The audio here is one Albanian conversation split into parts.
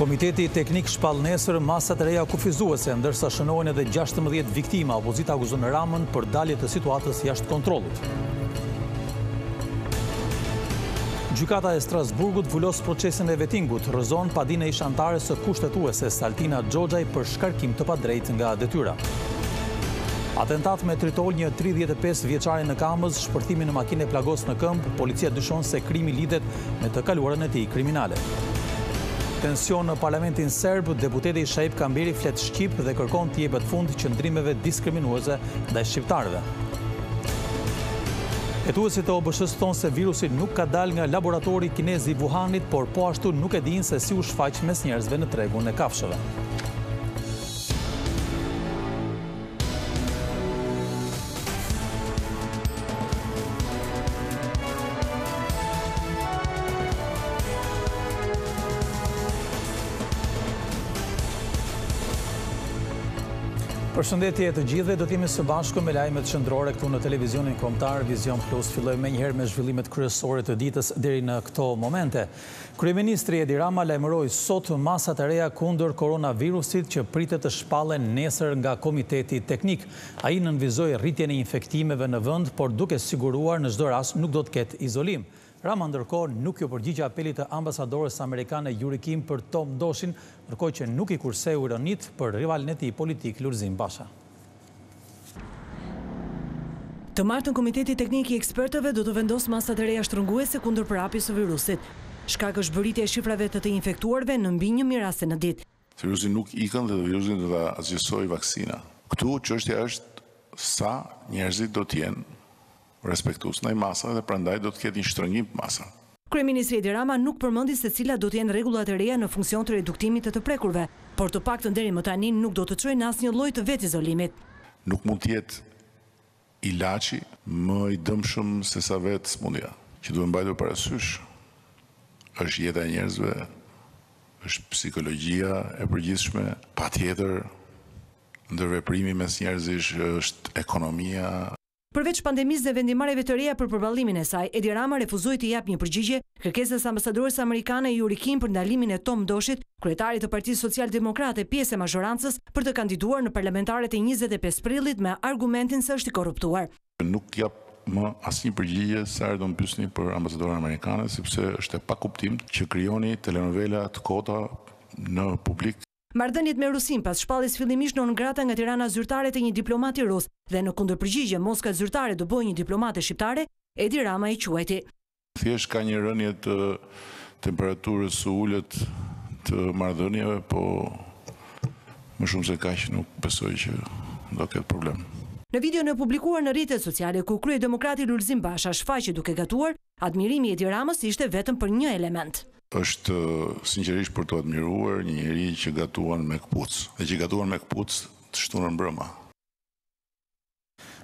Komiteti Teknik shpall nesër masat e reja kufizuese, ndërsa shënohen edhe 16 viktima, opozita akuzon Ramën për dalje të situatës jashtë kontrollit. Gjykata e Strasburgut vulos procesin e Vetingut, rrëzon padinë e ish-anëtares së Kushtetueses Altina Xhoxhaj për shkarkim të padrejtë nga detyra. Atentat me tritol një tridhjetë e pesë vjeçari në Kamëz, shpërthimi në makinë e plagos në këmbë, policia dyshon se krimi lidhet me të kaluarën e tij kriminale. Tension në parlamentin serb, deputeti Shaip Kamberi flet shqip dhe kërkon t'i jepet fund qëndrimeve diskriminuese ndaj shqiptarëve. Hetuesit e OBSH-së thonë se virusi nuk ka dalë nga laboratori kinez i Wuhan-it, por po ashtu nuk e dinë se si u shfaq mes njerëzve në tregun e kafshëve. Përshëndetje të gjithëve, do të jemi së bashku me lajmet qendrore këtu në televizionin kombëtar Vizion Plus. Fillojmë menjëherë me zhvillimet kryesore të ditës deri në këto momente. Kryeministri Edi Rama lajmëroi sot masat e reja kundër koronavirusit që pritet të shpallen nesër nga Komiteti Teknik. Ai nënvizoi rritjen e infektimeve në vend, por duke siguruar në çdo rast nuk do të ketë izolim. Rama ndërkohë nuk iu përgjigj apelit të ambasadores amerikane Yuri Kim për Tom Doshin, ndërkohë që nuk i kurseu ironitë për rivalin e tij politik Lulzim Basha. Të martën Komiteti Teknik i Ekspertëve do të vendosë masat e reja shtrënguese kundër përhapjes së virusit. Shkak është mbërritja e shifrave të të infektuarve në mbi një mijë raste në ditë. Virusi nuk ikën dhe virusin do ta asgjësojë vaksina. Këtu çështja është sa njerëzit do të jenë. respektues ndaj masave dhe prandaj do të ketë një shtrëngim të masave. Kryeministri Edi Rama nuk përmendi se cilat do të jenë rregullat e reja në funksion të reduktimit të të prekurve, por të paktën deri më tani nuk do të çojë në asnjë lloj të vetëizolimit. Nuk mund të jetë ilaçi më i dëmshëm sesa vetë sëmundja. Që duhet mbajtur parasysh është jeta e njerëzve, është psikologjia e përgjithshme, patjetër ndërveprimi mes njerëzish është ekonomia, Përveç pandemisë dhe vendimmarrjeve të reja për përballimin e saj, Edi Rama refuzoi t'i japë një përgjigje kërkesës së ambasadores amerikane Yuri Kim për ndalimin e Tom Doshit, kryetarit të Partisë Socialdemokrate, pjesë e mazhorancës, për të kandiduar në parlamentaret e njëzet e pesë prillit me argumentin se është i korruptuar. Nuk jap më asnjë përgjigje sa herë do më pyesni për ambasadoren amerikane, sepse është e pakuptimtë që krijoni telenovela të kota në publik. Marrëdhëniet me Rusinë pas shpalljes fillimisht non grata nga Tirana zyrtare të një diplomati rus dhe në kundërpërgjigje Moska zyrtare dëboi një diplomate shqiptare, Edi Rama e quajti. Thjesht ka një rënie të temperaturës së ulët të marrëdhënieve, po më shumë se kaq nuk besoj që do ketë problem. Në videon e publikuar në rrjetet sociale ku kryedemokrati Lulzim Basha shfaqet duke gatuar, Admirimi i Edi Ramës ishte vetëm për një element. Është sinqerisht për t'u admiruar një njeri që gatuan me këpucë e që gatuan me këpucë të shtunën mbrëma.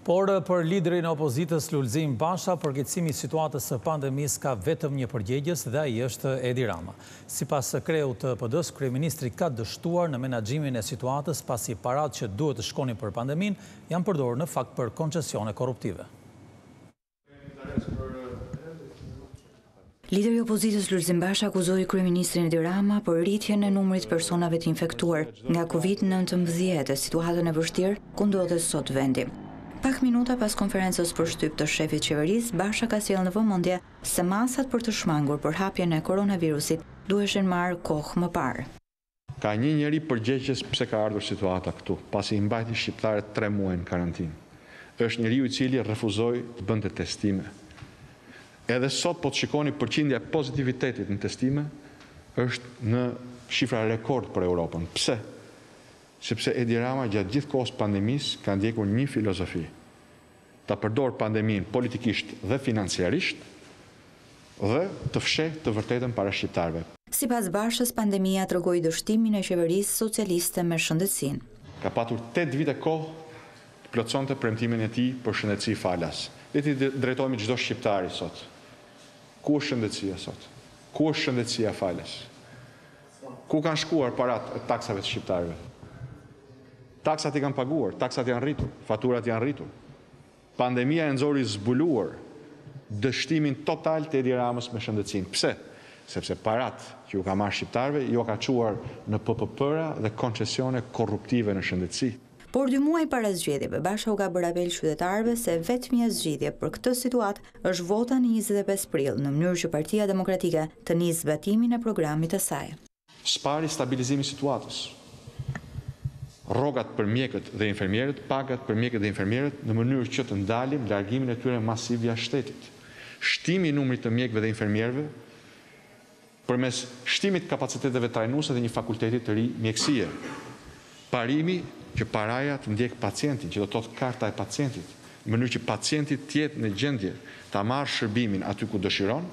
Por për liderin e opozitës Lulzim Basha, përkeqësimi i situatës së pandemisë ka vetëm një përgjegjës dhe ai është Edi Rama. Sipas kreut të PD-së, kryeministri ka dështuar në menaxhimin e situatës pasi paratë që duhet të shkonin për pandeminë janë përdorur në fakt për koncesione korruptive. Lideri i opozitës Lulzim Basha akuzoi kryeministrin Edi Rama për rritjen e numrit të personave të infektuar nga Covid nëntëmbëdhjetë e situatën e vështirë ku ndodhet sot vendi. Pak minuta pas konferencës për shtyp të shefit të qeverisë, Basha ka sjellë në vëmendje se masat për të shmangur përhapjen e koronavirusit duheshin marrë kohë më parë. Ka një njeri përgjegjës pse ka ardhur situata këtu, pasi i mbajti shqiptarët tre muaj në karantinë. Është njeriu i cili rrefuzoi të bënte testime. Edhe sot po të shikoni përqindja e pozitivitetit në testime është në shifra rekord për Europën. Pse? Sepse Edi Rama gjatë gjithë kohës pandemisë ka ndjekur një filozofi. ta përdorë pandeminë politikisht dhe financiarisht dhe të fshehë të vërtetën para shqiptarëve. Sipas Bashës, pandemia tregoi dështimin e qeverisë socialiste me shëndetësinë. Ka patur tetë vite kohë të plotësonte premtimin e tij për shëndetësi falas. Le t'i drejtohemi çdo shqiptari sot. Ku është shëndetësia sot? Ku është shëndetësia falas? Ku kanë shkuar paratë e taksave të shqiptarëve? Taksat i kanë paguar, taksat janë rritur, faturat janë rritur. Pandemia e nxori zbuluar dështimin total të Edi Ramës me shëndetësinë. Pse? Sepse paratë që ua ka marrë shqiptarëve, ua ka çuar në PPP-ra dhe koncesione korruptive në shëndetësi. Por dy muaj para zgjedhjeve, Basha u ka bërë apel qytetarëve se e vetmja zgjidhje për këtë situatë është vota në njëzet e pesë prill, në mënyrë që Partia Demokratike të nisë zbatimin e programit të saj. Së pari, stabilizimi i situatës, rrogat për mjekët dhe infermierët, pagat për mjekët dhe infermierët, në mënyrë që të ndalim largimin e tyre masiv jashtë shtetit. Shtimi i numrit të mjekëve dhe infermierëve, Përmes shtimit të kapaciteteve trajnuese dhe një fakulteti të ri mjekësie. Parimi që paraja të ndjekë pacientin, që do të thotë karta e pacientit, në mënyrë që pacienti të jetë në gjendje ta marrë shërbimin aty ku dëshiron.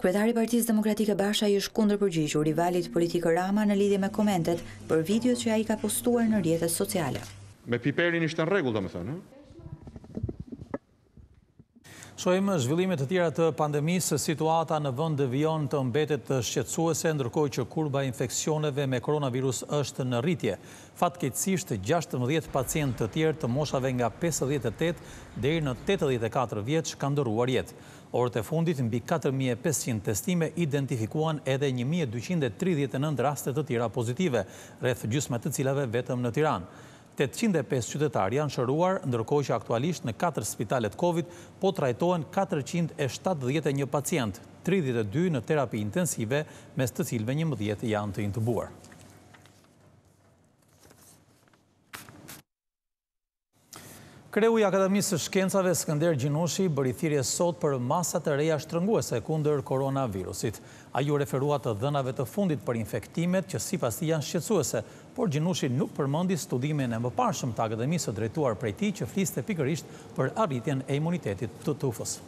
Kryetari i Partisë Demokratike Basha i është kundërpërgjigjur rivalit politik Rama në lidhje me komentet për videot që ai ka postuar në rrjetet sociale. Me piperin ishte në rregull domethënë, ë? Shohim zhvillime të tjera të pandemisë, situata në vend vijon të mbetet shqetësuese, ndërkohë që kurba e infeksioneve me koronavirus është në rritje. Fatkeqësisht, gjashtëmbëdhjetë pacientë të tjerë të moshave nga pesëdhjetë e tetë deri në tetëdhjetë e katër vjeç kanë ndërruar jetë. Orët e fundit, mbi katër mijë e pesëqind testime identifikuan edhe një mijë e dyqind e tridhjetë e nëntë raste të tjera pozitive, rreth gjysma e të cilave vetëm në Tiranë. Tetëqind e pesë qytetarë janë shëruar, ndërkohë që aktualisht në katër spitalet Covid po trajtohen katërqind e shtatëdhjetë e një pacientë, tridhjetë e dy në terapi intensive, mes të cilëve njëmbëdhjetë janë të intubuar. Kreu i Akademisë së Shkencave, Skënder Gjinushi, bëri thirrje sot për masa të reja shtrënguese kundër koronavirusit. Ai iu referua të dhënave të fundit për infektimet që sipas tij janë shqetësuese, Por Gjinushi nuk përmendi studimin e mëparshëm të Akademisë drejtuar prej tij që fliste pikërisht për arritjen e imunitetit të tufës.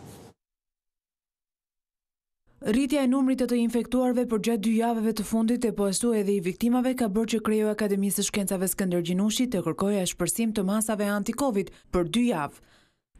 Rritja e numrit të të infektuarve përgjatë dy javëve të fundit e po ashtu edhe i viktimave ka bërë që kreu i Akademisë së Shkencave Skënder Gjinushi të kërkojë ashpërsim të masave anti-Covid për dy javë.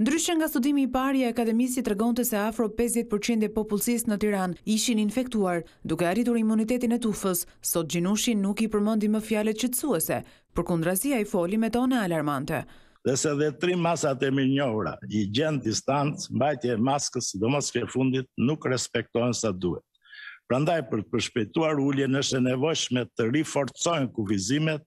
Ndryshe nga studimi i parë i Akademisë që tregonte se afro pesëdhjetë për qind e popullsisë në Tiranë ishin infektuar, duke arritur imunitetin e tufës, sot Gjinushi nuk i përmendi më fjalët qetësuese, përkundrazi ai foli me tone alarmante. Dhe se dhe tri masat e mirënjohura, higjenë, distancë, mbajtja e maskës, sidomos kjo e fundit, nuk respektohen sa duhet. Prandaj, për të përshpejtuar uljen është e nevojshme të riforcohen kufizimet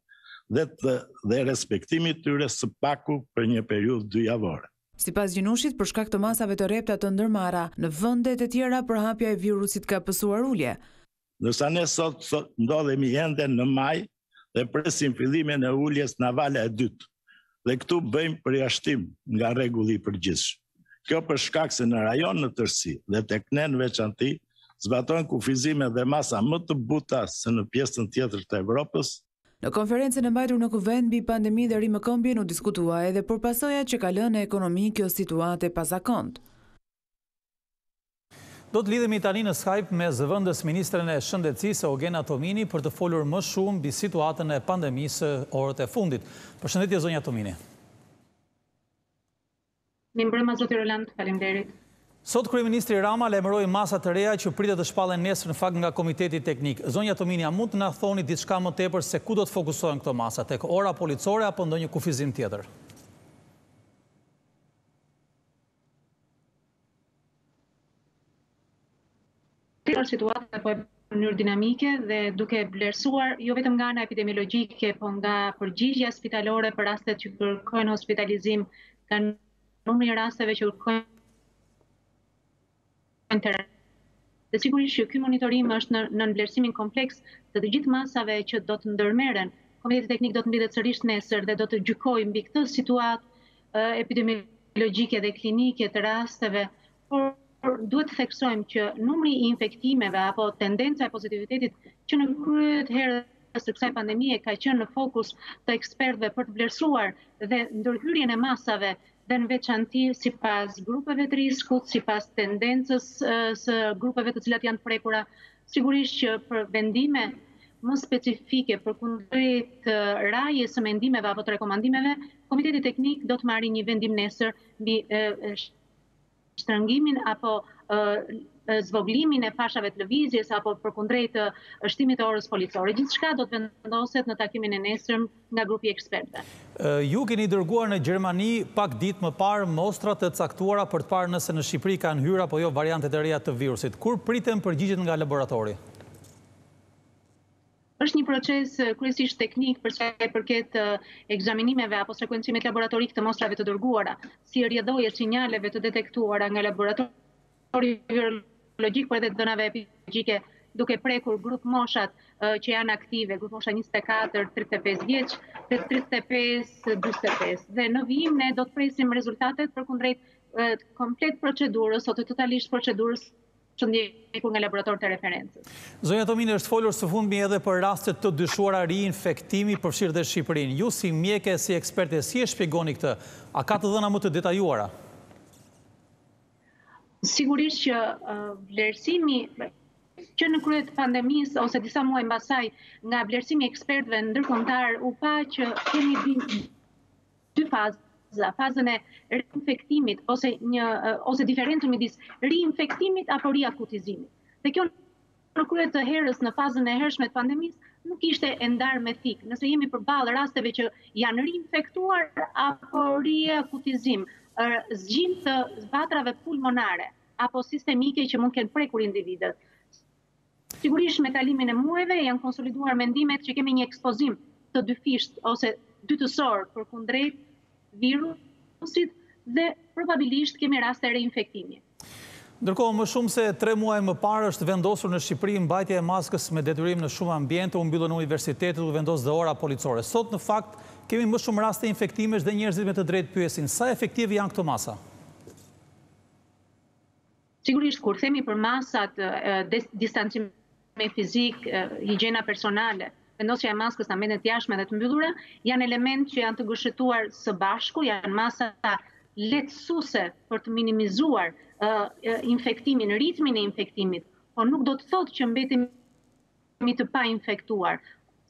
dhe të dhe respektimi i tyre së paku për një periudhë dyjavore. Sipas Gjinushit, për shkak të masave të rrepta të ndërmarra, në vendet e tjera përhapja e virusit ka pësuar ulje. Ndërsa ne sot ndodhemi ende në majë, dhe presim fillimin e uljes nga vala e dytë dhe këtu bëjmë përjashtim nga rregulli i përgjithshëm. Kjo për shkak se në rajon në tërësi dhe tek ne në veçanti zbatohen kufizime dhe masa më të buta se në pjesën tjetër të Evropës, Në konferencën e mbajtur në Kuvend mbi pandeminë dhe rimëkëmbjen u diskutua edhe për pasojat që ka lënë në ekonomi kjo situatë e pazakontë. Do të lidhemi tani në Skype me zëvendës ministren e Shëndetësisë, Eugena Tomini, për të folur më shumë mbi situatën e pandemisë orët e fundit. Përshëndetje zonja Tomini. Mirëmbrëma zoti Roland, faleminderit. Sot kryeministri Rama lajmëroi masa të reja që pritet të shpallen nesër në fakt nga Komiteti Teknik. Zonja Tomini, a mund të na thoni diçka më tepër se ku do të fokusohen këto masa, tek ora policore apo ndonjë kufizim tjetër? Tani është situata po e në mënyrë dinamike dhe duke vlerësuar jo vetëm nga ana epidemiologjike, po nga përgjigja spitalore për rastet që kërkojnë hospitalizim, nga numri i rasteve që kërkojnë intensiv. Dhe sigurisht që ky monitorim është në nën vlerësimin kompleks të të gjithë masave që do të ndërmerren. Komiteti Teknik do të mblidhet sërish nesër dhe do të gjykojë mbi këtë situatë epidemiologjike dhe klinike të rasteve, por duhet të theksojmë që numri i infektimeve apo tendenca e pozitivitetit që në krye të herës së kësaj pandemie ka qenë në fokus të ekspertëve për të vlerësuar dhe ndërhyrjen e masave dhe në veçanti sipas grupeve të riskut, sipas tendencës së grupeve të cilat janë të prekura, sigurisht që për vendime më specifike përkundrejt radhës së mendimeve apo të rekomandimeve, Komiteti Teknik do të marri një vendim nesër mbi shtrëngimin apo zvogëlimin e fashave të lëvizjes apo përkundrejt shtimit të orës policore. Gjithçka do të vendoset në takimin e nesërm nga grupi i ekspertëve. Ju keni dërguar në Gjermani pak ditë më parë mostra të caktuara për të parë nëse në Shqipëri kanë hyrë apo jo variantet e reja të virusit. Kur priten përgjigjet nga laboratori? Është një proces kryesisht teknik për sa i përket ekzaminimeve apo sekuencimit laboratorik të mostrave të dërguara, si rrjedhojë e sinjaleve të detektuara nga laboratori virologjik, por edhe të dhënave epidemiologjike, duke prekur grupmoshat që janë aktive, grupmosha 24, 35 vjeç, 35, 45. Dhe në vijim ne do të presim rezultatet përkundrejt komplet procedurës ose totalisht procedurës të ndjekur nga laboratorët e referencës. Zonja Tomini, është folur së fundmi edhe për raste të dyshuara riinfektimi, përfshirë dhe Shqipërinë. Ju si mjeke e si eksperte, si e shpjegoni këtë? A ka të dhëna më të detajuara? Sigurisht që vlerësimi që në krye të pandemisë ose disa muaj mbas saj nga vlerësimi i ekspertëve ndërkombëtar u pa që kemi dy faza, fazën e riinfektimit ose një ose diferencën midis riinfektimit apo riakutizimit. Dhe kjo në krye të herës në fazën e hershme të pandemisë nuk ishte e ndarë me thikë. Nëse jemi përballë rasteve që janë riinfektuar apo riakutizim, zgjim të vatrave pulmonare apo sistemike që mund të kenë prekur individët, Sigurisht me kalimin e muajve janë konsoliduar mendimet që kemi një ekspozim të dyfishtë ose dytësor përkundrejt virusit dhe probabilisht kemi raste reinfektimi. Ndërkohë, më shumë se tre muaj më parë është vendosur në Shqipëri mbajtja e maskës me detyrim në shumë ambiente, u mbyllën universitetet, u vendos dhe ora policore. Sot, në fakt, kemi më shumë raste infektimesh dhe njerëzit me të drejtë pyesin, sa efektive janë këto masa? Sigurisht kur themi për masat, distancimi fizik, higjiena personale, vendosja e maskës në ambientet e jashtme dhe të mbyllura, janë elementë që janë të gërshetuar së bashku, janë masa lehtësuese për të minimizuar infektimin, ritmin e infektimit, por nuk do të thotë që mbetemi të painfektuar,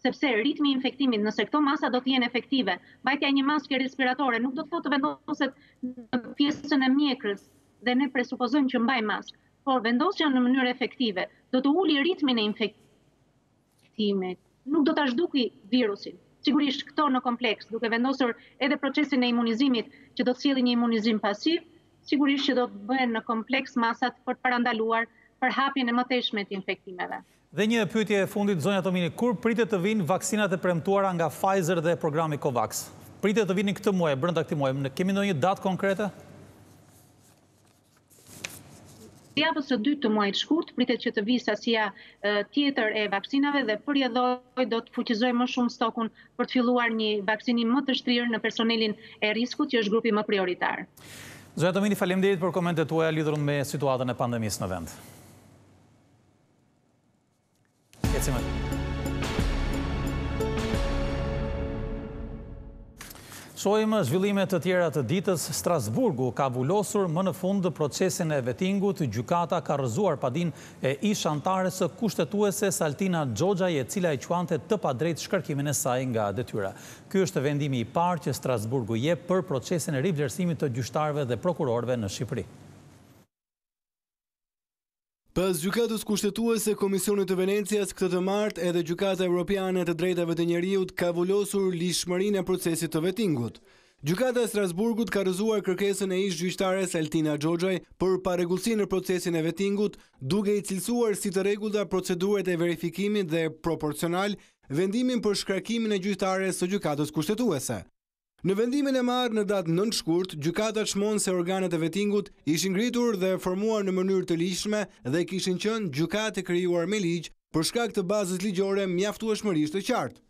sepse ritmi i infektimit, nëse këto masa do të jenë efektive, mbajtja e një maske respiratore nuk do të thotë të vendoset në pjesën e mjekrës dhe ne presupozojmë që mbajmë maskë, por vendosja në mënyrë efektive do të uli ritmin e infektimit, nuk do ta zhduki virusin. Sigurisht këto në kompleks, duke vendosur edhe procesin e imunizimit që do të sjellë një imunizim pasiv, Sigurisht që do të bëhen në kompleks masat për të parandaluar përhapjen e mëtejshme të infektimeve. Dhe një pyetje e fundit, zonja Tomini, kur pritet të vijnë vaksinat e premtuara nga Pfizer dhe programi Covax? Pritet të vinin këtë muaj, brenda këtij muaj, a kemi ndonjë datë konkrete? Gjatë javës së dytë të muajit shkurt pritet që të vijë sasia tjetër e vaksinave dhe për rrjedhojë do të fuqizojë më shumë stokun për të filluar një vaksinim më të shtrirë në personelin e riskut që është grupi më prioritar. Zonja Tomini, faleminderit për komentet tuaja lidhur me situatën e pandemisë në vend. Ecim atë. Shohim zhvillime të tjera të ditës, Strasburgu ka vulosur më në fund procesin e vetingut, gjykata ka rrëzuar padinë e ish-anëtares së Kushtetueses Altina Xhoxhaj e cila e quante të padrejtë shkarkimin e saj nga detyra. Ky është vendimi i parë që Strasburgu jep për procesin e rivlerësimit të gjyqtarëve dhe prokurorëve në Shqipëri. Pas Gjykatës Kushtetuese, Komisionit të Venecias, këtë të martë edhe Gjykata Evropiane e të Drejtave të Njeriut ka vulosur ligjshmërinë e procesit të Vetingut. Gjykata e Strasburgut ka rrëzuar kërkesën e ish-gjyqtares Altina Xhoxhaj për parregullsi në procesin e Vettingut, duke i cilësuar si të rregullta procedurat e verifikimit dhe proporcional vendimin për shkarkimin e gjyqtares së Gjykatës Kushtetuese. Në vendimin e marrë në datë nëntë shkurt, gjykata çmon se organet e Vettingut ishin ngritur dhe formuar në mënyrë të ligjshme dhe kishin qenë gjykatë e krijuar me ligj për shkak të bazës ligjore mjaftueshmërisht të qartë.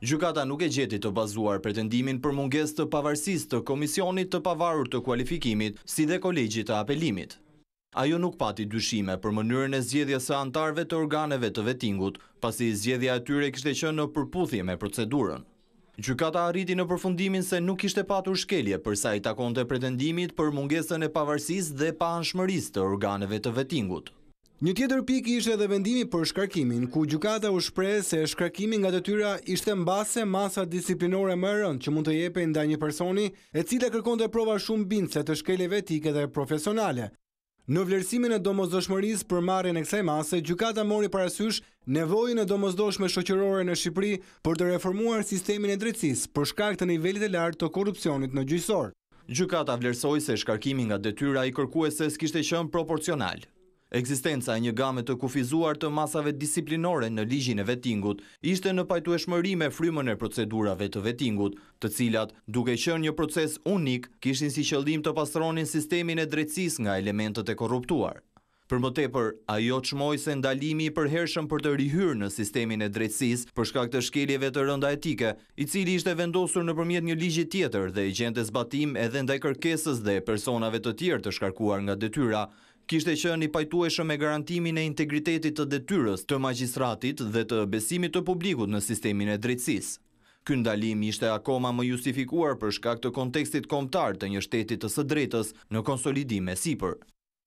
Gjykata nuk e gjeti të bazuar pretendimin për mungesë të pavarësisë të Komisionit të Pavarur të Kualifikimit si dhe Kolegjit të Apelimit. Ajo nuk pati dyshime për mënyrën e zgjedhjes së anëtarëve të organeve të Vetingut, pasi zgjedhja e tyre kishte qenë në përputhje me procedurën. Gjykata arriti në përfundimin se nuk kishte patur shkelje përsa i takonte pretendimit për mungesën e pavarësisë dhe paanshmërisë të organeve të Vetingut. Një tjetër pikë ishte edhe vendimi për shkarkimin, ku gjykata u shpreh se shkarkimi nga detyra ishte mbase masa disiplinore më e rëndë që mund të jepej ndaj një personi, e cila kërkonte prova shumë bindëse të shkeljeve etike dhe profesionale. Në vlerësimin e domosdoshmërisë për marrjen e kësaj mase, gjykata mori parasysh nevojën e domosdoshme shoqërore në Shqipëri për të reformuar sistemin e drejtësisë për shkak të nivelit të lartë të korrupsionit në gjyqësor. Gjykata vlerësoi se shkarkimi nga detyra i kërkueses kishte qenë proporcional. Ekzistenca e një game të kufizuar të masave disiplinore në Ligjin e Vettingut ishte në pajtueshmëri me frymën e procedurave të Vettingut, të cilat, duke qenë një proces unik, kishin si qëllim të pastronin sistemin e drejtësisë nga elementët e korruptuar. Për më tepër, ajo çmoi se ndalimi i përhershëm për të rihyrë në sistemin e drejtësisë për shkak të shkeljeve të rënda etike, i cili ishte vendosur nëpërmjet një ligji tjetër dhe gjente zbatim edhe ndaj kërkesës dhe personave të tjerë të shkarkuar nga detyra, kishte qenë i pajtueshëm me garantimin e integritetit të detyrës të magjistratit dhe të besimit të publikut në sistemin e drejtësisë. Ky ndalim ishte akoma më justifikuar për shkak të kontekstit kombëtar të një shteti të së drejtës në konsolidim e sipër.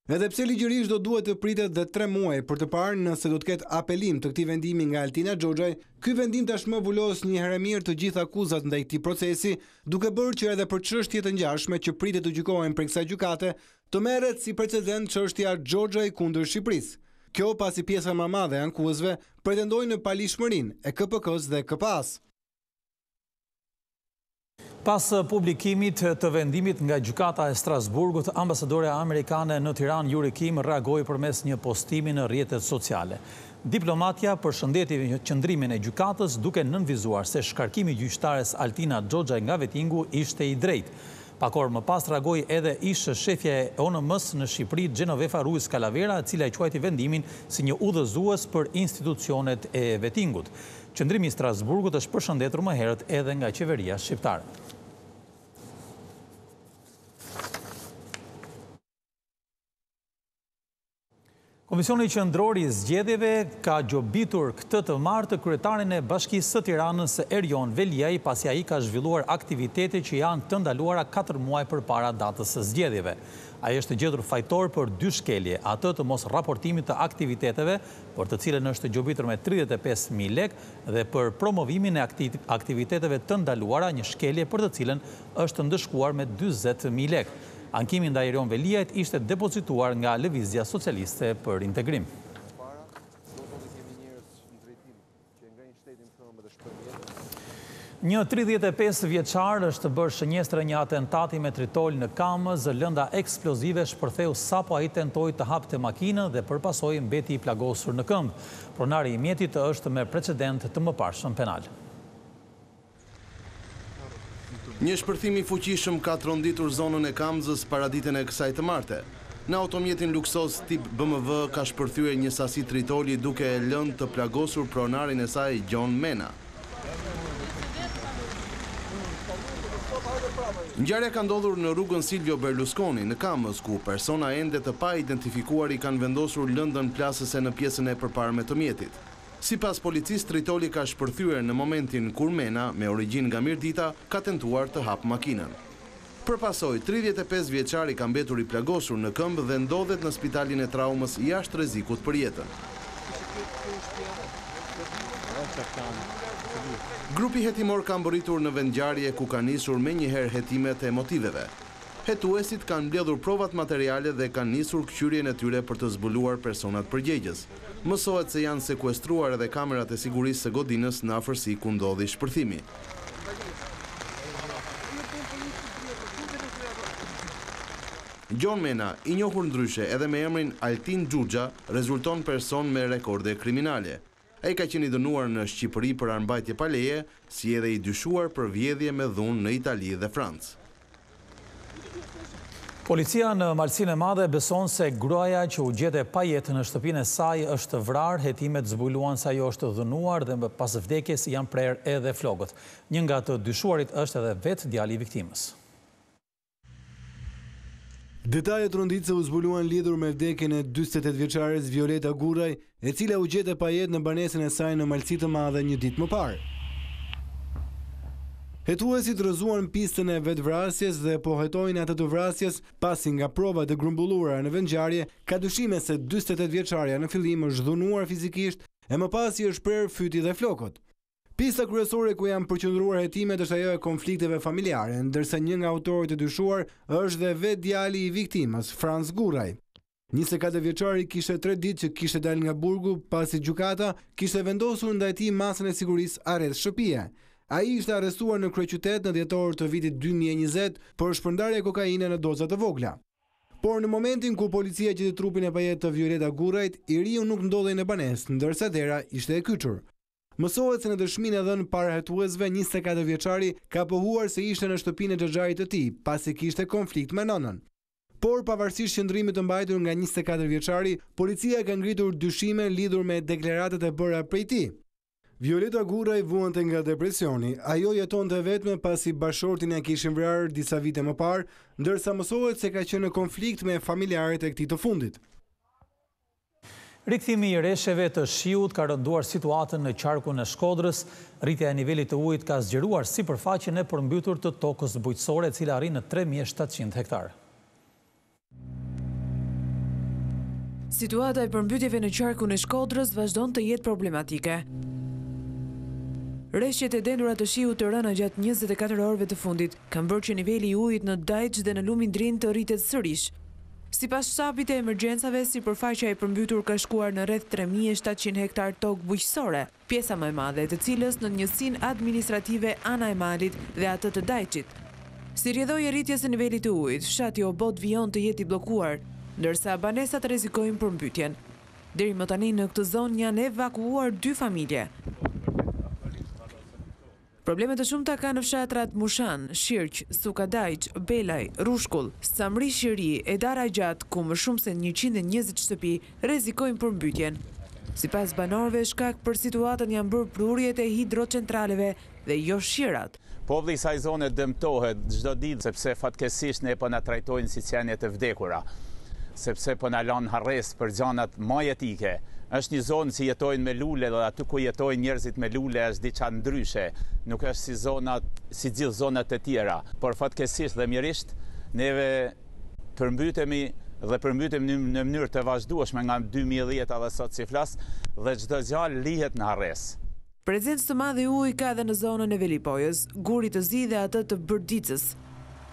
Edhe pse ligjërisht do duhet të pritet dhe tre muaj për të parë nëse do të ketë apelim të këtij vendimi nga Altina Xhoxhaj, ky vendim tashmë vulos një herë e mirë të gjithë akuzat ndaj këtij procesi, duke bërë që edhe për çështje të ngjashme që pritet të gjykohen prej kësaj gjykate, Të merret si precedent çështja Xhoxhaj kundër Shqipërisë. Kjo pasi pjesa më e madhe e ankuesve pretendojnë në paligjshmërinë e KPK-së dhe KPA-së. Pas publikimit të vendimit nga Gjykata e Strasburgut, ambasadorja amerikane në Tiranë, Yuri Kim, reagoi përmes një postimi në rrjetet sociale. Diplomatja përshëndeti qëndrimin e gjykatës, duke nënvizuar se shkarkimi i gjyqtares Altina Xhoxhaj nga vetingu ishte i drejtë. Pak orë më pas reagoi edhe ish-shefja e ONM-së në Shqipëri, Genoveva Ruiz Calavera, e cila e quajti vendimin si një udhëzues për institucionet e Vetingut. Qëndrimi i Strasburgut është përshëndetur më herët edhe nga qeveria shqiptare. Komisioni Qendror i Zgjedhjeve ka gjobitur këtë të martë kryetarin e Bashkisë së Tiranës, Erion Veliaj, pasi ai ka zhvilluar aktivitete që janë të ndaluara katër muaj përpara datës së zgjedhjeve. Ai është gjetur fajtor për dy shkelje, atë të mosraportimit të aktiviteteve, për të cilën është gjobitur me tridhjetë e pesë mijë lekë, dhe për promovimin e aktiviteteve të ndaluara, një shkelje për të cilën është ndëshkuar me dyzet mijë lekë. Ankimi ndaj Erion Veliajt ishte depozituar nga Lëvizja Socialiste për Integrim. Një tridhjetë e pesë vjeçar është bërë shënjestër e një atentati me tritol në Kamëz, lënda eksplozive shpërtheu sapo ai tentoi të hapte makinën dhe për pasojë mbeti i plagosur në këmbë. Pronari i mjetit është me precedent të mëparshëm penal. Një shpërthim i fuqishëm ka tronditur zonën e Kamzës paraditen e kësaj të marte. Në automjetin luksoz tip BMW ka shpërthyer një sasi tritoli duke e lënë të plagosur pronarin e saj Gjon Mena. Ngjarja ka ndodhur në rrugën Silvio Berluskoni, në Kamëz, ku persona ende të paidentifikuar i kanë vendosur lëndën plasëse në pjesën e përparme të mjetit. Sipas policisë tritoli ka shpërthyer në momentin kur Mena, me origjinë nga Mirdita, ka tentuar të hapë makinën. Për pasojë, tridhjetë e pesë vjeçari ka mbetur i plagosur në këmbë dhe ndodhet në spitalin e traumës jashtë rrezikut për jetën. Grupi hetimor ka mbërritur në vendngjarje ku kanë nisur menjëherë hetimet e motiveve. Hetuesit kanë mbledhur provat materiale dhe kanë nisur këqyrjen e tyre për të zbuluar personat përgjegjës. Mësohet se janë sekuestruar edhe kamerat e sigurisë së godinës në afërsi ku ndodhi shpërthimi. Gjon Mena, i njohur ndryshe edhe me emrin Altin Xhuxha, rezulton person me rekorde kriminale. Ai ka qenë i dënuar në Shqipëri për armbajtje pa leje, si edhe i dyshuar për vjedhje me dhunë në Itali dhe Francë. Policia në Malësinë e Madhe beson se gruaja që u gjet e pajetë në shtëpinë e saj është vrarë, hetimet zbuluan se ajo është dhunuar dhe pas vdekjes i janë prerë edhe flokët. Një nga të dyshuarit është edhe vetë djali i viktimës. Detaje tronditëse u zbuluan lidhur me vdekjen e dyzet e tetë vjeçares Violeta Gurraj, e cila u gjet e pajetë në banesën e saj në Malësi të Madhe një ditë më parë. Hetuesit rrëzuan pistën e vetëvrasjes dhe po hetojnë atë të vrasjes, pasi nga provat e grumbulluara në vendngjarje, ka dyshime se dyzet e tetë vjeçarja në fillim është dhunuar fizikisht e më pas i është prerë fyti dhe flokët. Pista kryesore ku janë përqendruar hetimet është ajo e konflikteve familjare, ndërsa një nga autorët e dyshuar është dhe vetë djali i viktimës, Franc Gurraj. Njëzet e katër vjeçari kishte tre ditë që kishte dalë nga burgu pasi gjykata kishte vendosur ndaj tij masën e sigurisë arrest shtëpie. Ai ishte arrestuar në kryeqytet në dhjetor të vitit dy mijë e njëzet për shpërndarje kokaine në doza të vogla. Por në momentin kur policia gjeti trupin e pajetë të Violeta Gurrajt, i riu nuk ndodhej në banesë, ndërsa dera ishte e kyçur. Mësohet se në dëshminë e dhënë para hetuesve njëzet e katër vjeçari ka pohuar se ishte në shtëpinë e xhaxhait të tij, pasi kishte konflikt me nënën. Por, pavarësisht qëndrimit të mbajtur nga njëzet e katër vjeçari, policia ka ngritur dyshime lidhur me deklaratat e bëra prej tij. Violeta Gurraj vuante nga depresioni. Ajo jetonte e vetme pasi bashkëshortin e kishin vrarë disa vite më parë, ndërsa mësohet se ka qenë në konflikt me familjarët e këtij të fundit. Rikthimi i reshjeve të shiut ka rënduar situatën në qarkun e Shkodrës. Rritja e nivelit të ujit ka zgjeruar sipërfaqen e përmbytur të tokës bujqësore, e cila arrin në tre mijë e shtatëqind hektarë. Situata e përmbytjeve në qarkun e Shkodrës vazhdon të jetë problematike. Reshjet e dendura të shiut të rëna gjatë njëzet e katër orëve të fundit, kanë bërë që niveli i ujit në Dajç dhe në lumin Drin të rritet sërish. Sipas Shtabit të Emergjencave, sipërfaqja e përmbytur ka shkuar në rreth tre mijë e shtatëqind hektarë tokë bujqësore, pjesa më e madhe e të cilës në njësinë administrative Ana e Malit dhe atë të Dajçit. Si rrjedhojë e rritjes së nivelit të ujit, fshati Obot vijon të jetë i bllokuar, ndërsa banesat rrezikojnë përmbytjen. Deri më tani në këtë zonë janë evakuuar dy familje. Probleme të shumta ka në fshatrat Mushan, Shirq, Suka Dajç, Belaj, Rrushkull, Samrish i Ri e Darragjat ku më shumë se njëqind e njëzet shtëpi rrezikojnë përmbytjen. Sipas banorëve shkak për situatën janë bërë prurjet e hidrocentraleve dhe jo shirat. Populli i kësaj zone dëmtohet çdo ditë sepse fatkeqësisht ne po na trajtojnë si qenie të vdekura. sepse po na lanë harresë për gjanat ma jetike, është një zonë që jetojnë me lule dhe aty ku jetojnë njerëzit me lule është diçka ndryshe, nuk është si zonat si gjithë zonat e tjera, por fatkeqësisht dhe mirisht neve përmbytemi dhe përmbytemi në në mënyrë të vazhdueshme nga dy mijë e dhjeta edhe sot si flas dhe çdo gja lihet në harresë. Prezencë të madhe uji ka dhe në zonën e Velipojës, Gurit të Zi dhe atë të Bërdicës.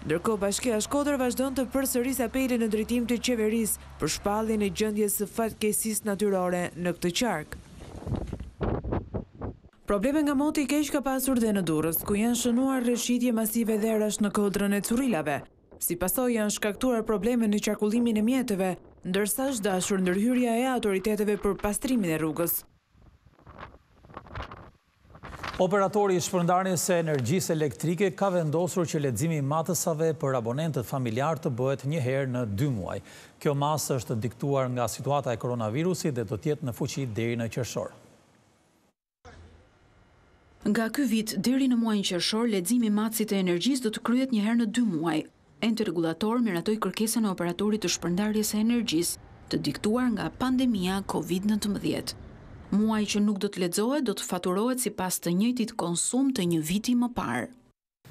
Ndërkohë Bashkia Shkodër vazhdon të përsërisë apelin në drejtim të qeverisë për shpalljen e gjendjes së fatkeqësisë natyrore në këtë qark. Probleme nga moti i keq ka pasur dhe në Durrës, ku janë shënuar rrëshqitje masive dherash në kodrën e Currilave. Si pasojë janë shkaktuar probleme në qarkullimin e mjeteve, ndërsa është dashur ndërhyrja e autoriteteve për pastrimin e rrugës. Operatori i shpërndarjes së energjisë elektrike ka vendosur që leximi i matësave për abonentët familjarë të bëhet një herë në dy muaj. Kjo masë është diktuar nga situata e koronavirusit dhe do të jetë në fuqi deri në qershor. Nga ky vit, deri në muajin qershor, leximi i matësit të energjisë do të kryhet një herë në dy muaj. Enti rregullator miratoi kërkesën e operatorit të shpërndarjes së energjisë të diktuar nga pandemia Covid nëntëmbëdhjetë. Muaji që nuk do të lexohet do të faturohet sipas të njëjtit konsum të një viti më parë.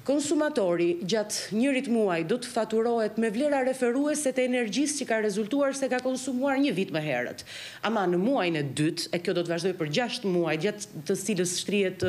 Konsumatori gjatë njërit muaj do të faturohet me vlera referuese të energjisë që ka rezultuar se ka konsumuar një vit më herët. Ama në muajin e dytë, e kjo do të vazhdojë për gjashtë muaj gjatë të cilës shtrihet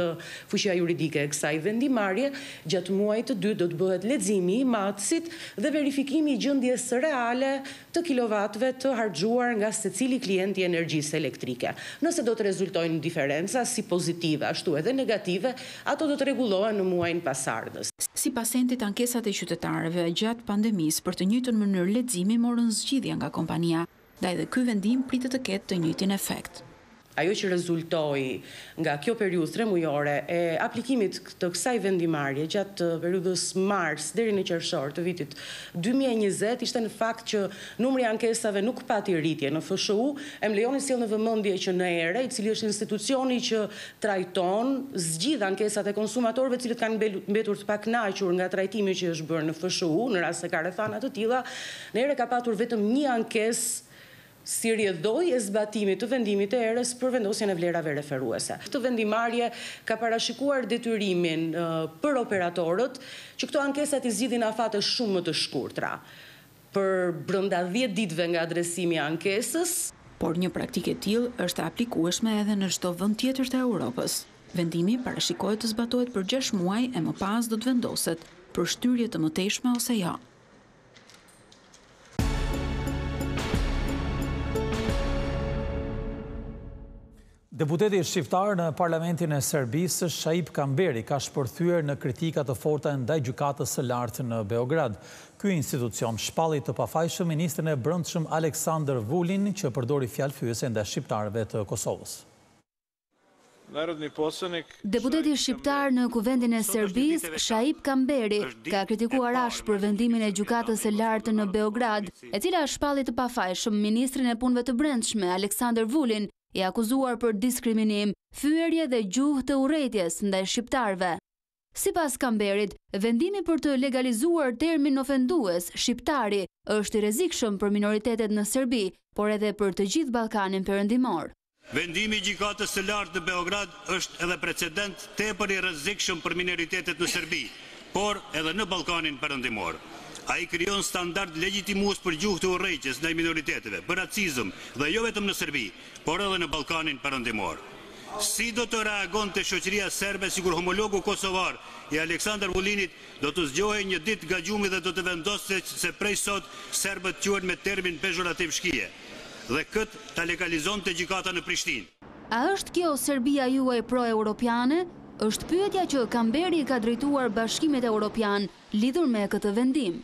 fuqia juridike e kësaj vendimmarrje, Gjatë muajit të dytë do të bëhet leximi i matësit dhe verifikimi i gjendjes reale të kilovatëve të harxhuar nga secili klient i energjisë elektrike. Nëse do të rezultojnë diferenca si pozitive ashtu edhe negative, ato do të rregullohen në muajin pasardhës. Sipas entit ankesat e qytetarëve gjatë pandemisë për të njëjtën mënyrë leximi morën zgjidhje nga kompania Ndaj dhe ky vendim pritet të ketë të njëjtin efekt. Ajo që rezultoi nga kjo periudhë tremujore e aplikimit të kësaj vendimmarrje gjatë periudhës mars deri në qershor të vitit dy mijë e njëzet ishte në fakt që numri i ankesave nuk pati rritje në FSHU. E më lejoni të sjell në vëmendje që në ERE, i cili është institucioni që trajton, zgjidh ankesat e konsumatorëve të cilët kanë mbetur të pakënaqur nga trajtimi që është bërë në FSHU, në rast se ka rrethana të tilla, Në ERE ka patur vetëm një ankesë si rrjedhojë e zbatimit të vendimit të ERE-s për vendosjen e vlerave referuese. Këtë vendimmarrje ka parashikuar detyrimin për operatorët që këto ankesa t'i zgjidhin në afate shumë më të shkurtra, për brenda dhjetë ditëve nga adresimi i ankesës. Por një praktikë e tillë është e aplikueshme edhe në çdo vend tjetër të Europës. Vendimi parashikohet të zbatohet për gjashtë muaj e më pas do të vendoset për shtyrje të mëtejshme ose jo. Deputeti shqiptar në Parlamentin e Serbisë, Shaip Kamberi, ka shpërthyer në kritika të forta ndaj Gjykatës së Lartë në Beograd. Ky institucion shpalli të pafajshëm ministrin e Brendshëm Aleksandër Vulin që përdori fjalë fyese ndaj shqiptarëve të Kosovës. Deputeti shqiptar në Kuvendin e Serbisë, Shaip Kamberi, ka kritikuar ashpër vendimin e Gjykatës së Lartë në Beograd, e cila shpalli të pafajshëm ministrin e Punëve të Brendshme, Aleksandër Vulin, i akuzuar për diskriminim, fyerje dhe gjuhë të urrejtjes ndaj shqiptarëve. Sipas Kamberit, vendimi për të legalizuar termin ofendues, shqiptari, është i rrezikshëm për minoritetet në Serbi, por edhe për të gjithë Ballkanin Perëndimor. Vendimi i Gjykatës së Lartë në Beograd është edhe precedent tepër i rrezikshëm për minoritetet në Serbi, por edhe në Ballkanin Perëndimor. Ai krijon standard legjitimues për gjuhë të urrejtjes ndaj minoriteteve, për racizëm, dhe jo vetëm në Serbi, por edhe në Ballkanin Perëndimor. Si do të reagonte shoqëria serbe sikur homologu kosovar i Aleksandër Vulinit do të zgjohej një ditë nga gjumi dhe do të vendoste se prej sot serbët quhen me termin pezhorativ shkije dhe këtë ta legalizonte gjykata në Prishtinë? A është kjo Serbia juaj pro-europiane? Është pyetja që Kamberi i ka drejtuar Bashkimit Europian lidhur me këtë vendim.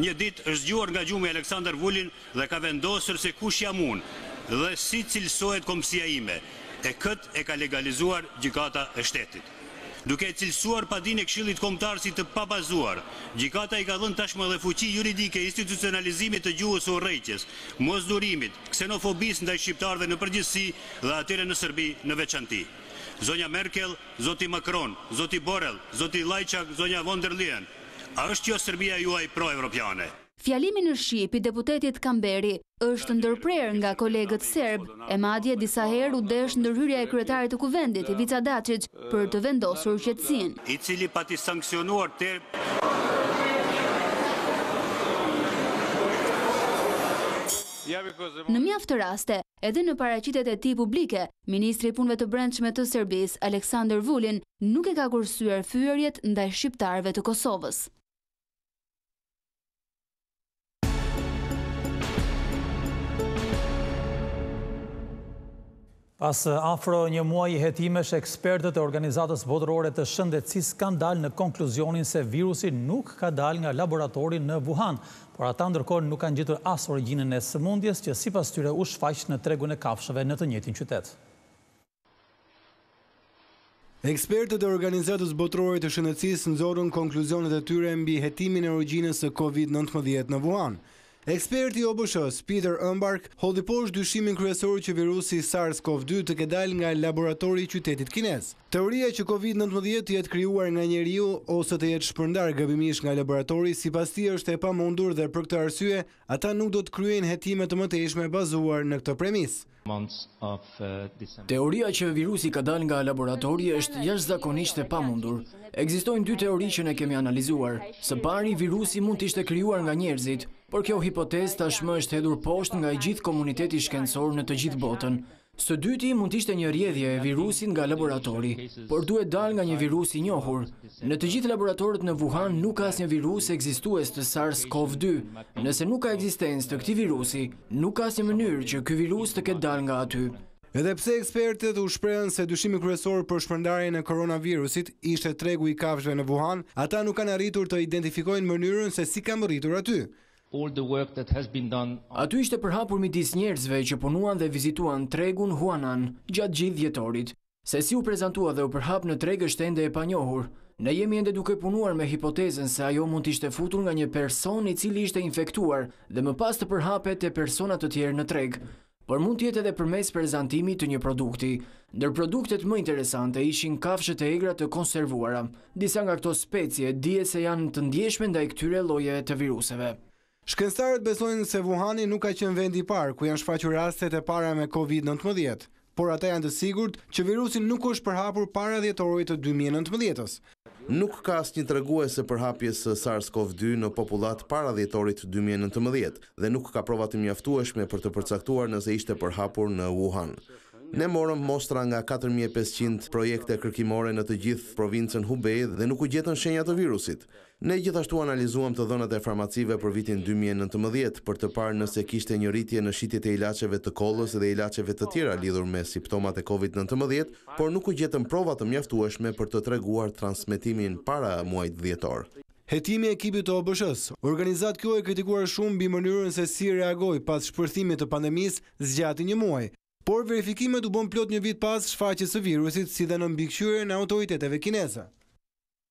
Një ditë është zgjuar nga gjumi Aleksandër Vulin dhe ka vendosur se kush jam unë dhe si cilësohet kombësia ime, e këtë e ka legalizuar Gjykata e Shtetit. Duke e cilësuar padinë e Këshillit Kombëtar si të pabazuar, Gjykata i ka dhënë tashmë dhe fuqi juridike institucionalizimit të gjuhës së urrejtjes, mosdurimit, ksenofobisë ndaj shqiptarëve në përgjithësi dhe atyre në Serbi në veçanti. Zonja Merkel, zoti Macron, zoti Borrell, zoti Lajçak, zonja von der Leyen, A është kjo Serbia juaj pro-evropiane? Fjalimi në shqip i deputetit Kamberi është ndërprerë nga kolegët serbë, e madje disa herë u desh ndërhyrja e kryetarit të Kuvendit, Ivica Daçiç, për të vendosur qetësinë. I cili pa t'i sanksionuar term. Në mjaft raste, Edhe në paraqitjet e tij publike, ministri i Punëve të Brendshme të Serbisë, Aleksandër Vulin, nuk i ka kursyer fyerjet ndaj shqiptarëve të Kosovës. Pas afro një muaji hetimesh, ekspertët e Organizatës Botërore të Shëndetësisë kanë dalë në konkluzionin se virusi nuk ka dalë nga laboratori në Wuhan, Por ata ndërkohë nuk kanë gjetur as origjinën e sëmundjes që sipas tyre u shfaq në tregun e kafshëve në të njëjtin qytet. Ekspertët e Organizatës Botërore të Shëndetësisë nxorrën konkluzionet e tyre mbi hetimin e origjinës së Covid nëntëmbëdhjetë në Wuhan. Eksperti i OBSH-së, Peter Embarek, hodhi poshtë dyshimin kryesor që virusi SARS-CoV dy të ketë dalë nga laboratori i qytetit kinez. Teoria që Covid nëntëmbëdhjetë të jetë krijuar nga njeriu ose të jetë shpërndarë gabimisht nga laboratori sipas tij është e pamundur dhe për këtë arsye ata nuk do të kryejnë hetime të mëtejshme bazuar në këtë premisë. Teoria që virusi ka dalë nga laboratori është jashtëzakonisht e pamundur. Ekzistojnë dy teori që ne kemi analizuar. Së pari, virusi mund të ishte krijuar nga njerëzit, por kjo hipotezë tashmë është hedhur poshtë nga i gjithë komuniteti shkencor në të gjithë botën. Së dyti mund të ishte një rrjedhje e virusit nga laboratori, por duhet dalë nga një virus i njohur. Në të gjithë laboratorët në Wuhan nuk ka asnjë virus ekzistues të SARS-CoV-2. Nëse nuk ka ekzistencë të këtij virusi, nuk ka asnjë mënyrë që ky virus të ketë dalë nga aty. Edhe pse ekspertët u shprehën se dyshimi kryesor për shpërndarjen e koronavirusit ishte tregu i kafshëve në Wuhan, ata nuk kanë arritur të identifikojnë mënyrën se si ka mbërritur aty. All the work that has been done on. Aty ishte përhapur midis njerëzve që punuan dhe vizituan tregun Huanan gjatë gjithë dhjetorit. Se si u prezantua dhe u përhap në treg është ende e panjohur. Ne jemi ende duke punuar me hipotezën se ajo mund të ishte futur nga një person i cili ishte infektuar dhe më pas të përhapet te persona të tjerë në treg. por mund të jetë edhe përmes prezantimit të një produkti. Ndër produktet më interesante ishin kafshët e egra të konservuara. Disa nga këto specie dihet se janë të ndjeshme ndaj këtyre llojeve të viruseve. Shkencëtarët besojnë se Wuhani nuk ka qenë vendi i parë ku janë shfaqur rastet e para me Covid nëntëmbëdhjetë, por ata janë të sigurt që virusi nuk është përhapur para dhjetorit të dy mijë e nëntëmbëdhjetës, Nuk ka asnjë tregues të përhapjes së SARS-CoV dy në popullatë para dhjetorit dy mijë e nëntëmbëdhjetë dhe nuk ka prova të mjaftueshme për të përcaktuar nëse ishte përhapur në Wuhan. Ne morëm mostra nga katër mijë e pesëqind projekte kërkimore në të gjithë provincën Hubei dhe nuk u gjetën shenja të virusit. Ne gjithashtu analizuam të dhënat e farmacive për vitin dy mijë e nëntëmbëdhjetë për të parë nëse kishte një rritje në shitjet e ilaçeve të kollës dhe ilaçeve të tjera lidhur me simptomat e covid nëntëmbëdhjetë, por nuk u gjetën prova të mjaftueshme për të treguar transmetimin para muajit dhjetor. Hetimi i ekipit të OBSH-së, organizatë kjo e kritikuar shumë mbi mënyrën se si reagoi pas shpërthimit të pandemisë zgjati një muaj, por verifikimet u bënë plot një vit pas shfaqjes së virusit si dhe në mbikëqyrjen e autoriteteve kineze.